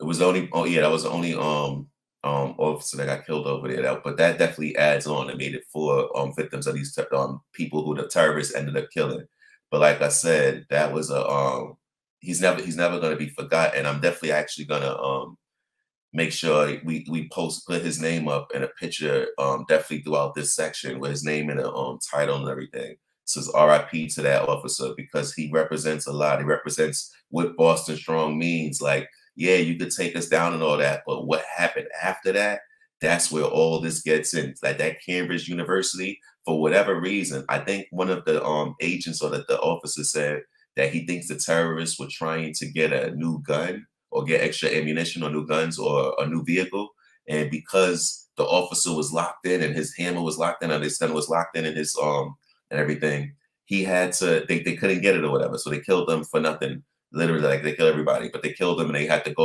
It was the only oh yeah, that was the only um um officer that got killed over there. That, but that definitely adds on and made it for um victims of these um people who the terrorists ended up killing. But like I said, that was a um he's never he's never gonna be forgotten. I'm definitely actually gonna um make sure we we post put his name up in a picture um definitely throughout this section with his name and the um title and everything. Says RIP to that officer because he represents a lot. He represents what Boston Strong means. Like yeah, you could take us down and all that, but what happened after that? That's where all this gets in. Like that Cambridge University, for whatever reason, I think one of the um agents or that the officer said that he thinks the terrorists were trying to get a new gun or get extra ammunition or new guns or a new vehicle. And because the officer was locked in and his hammer was locked in and his gun was locked in and his um and everything, he had to they, they couldn't get it or whatever. So they killed them for nothing literally like they kill everybody, but they killed them and they had to go